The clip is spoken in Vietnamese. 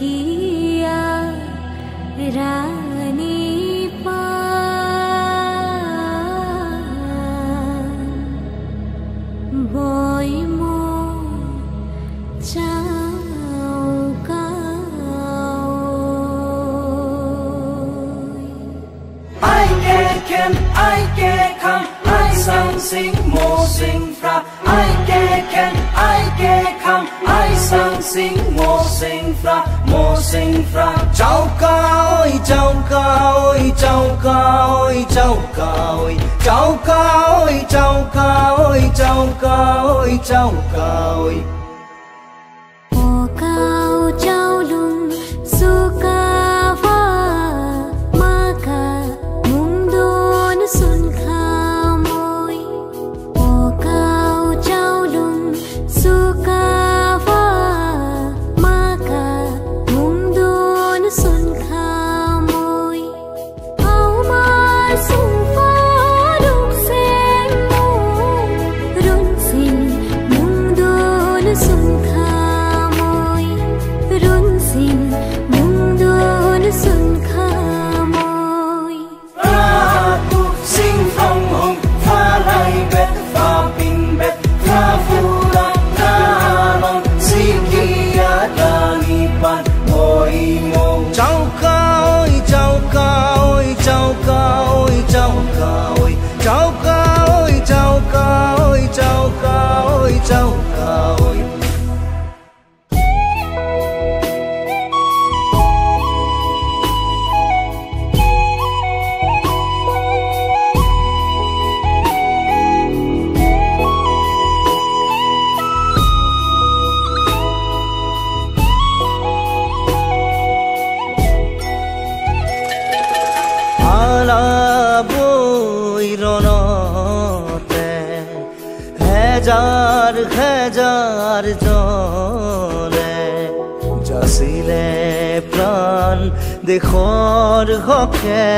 किया रानी बोई मो चा I can, I can, I sang sing, more sing fra. I can, can, ai sang sinh mô sinh pha, mô sinh pha. cháu ca ơi cháu ca ơi cháu ca ơi cháu ca ơi cháu ca ơi cháu ca ơi cháu ca ơi cháu ca ơi cháu cao ơi cháu cao ơi chào cao ơi chào cao খেজার খেজার জলে জাসিলে প্রাণ দেখর হকে।